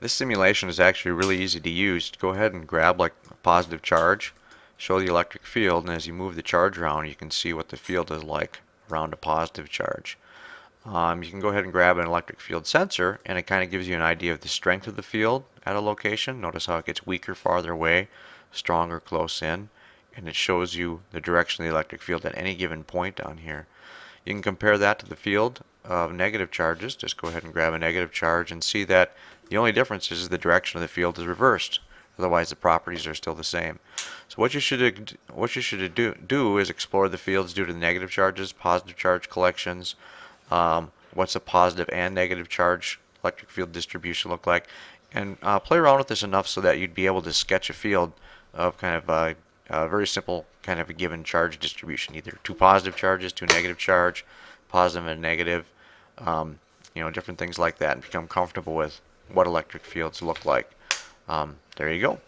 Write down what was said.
This simulation is actually really easy to use. Go ahead and grab like a positive charge, show the electric field, and as you move the charge around you can see what the field is like around a positive charge. Um, you can go ahead and grab an electric field sensor and it kind of gives you an idea of the strength of the field at a location. Notice how it gets weaker farther away, stronger close in, and it shows you the direction of the electric field at any given point on here. You can compare that to the field of negative charges. Just go ahead and grab a negative charge and see that the only difference is the direction of the field is reversed. Otherwise, the properties are still the same. So what you should what you should do, do is explore the fields due to the negative charges, positive charge collections, um, what's a positive and negative charge electric field distribution look like, and uh, play around with this enough so that you'd be able to sketch a field of kind of a, a very simple kind of a given charge distribution, either two positive charges, two negative charge, positive and negative, um, you know, different things like that, and become comfortable with what electric fields look like. Um, there you go.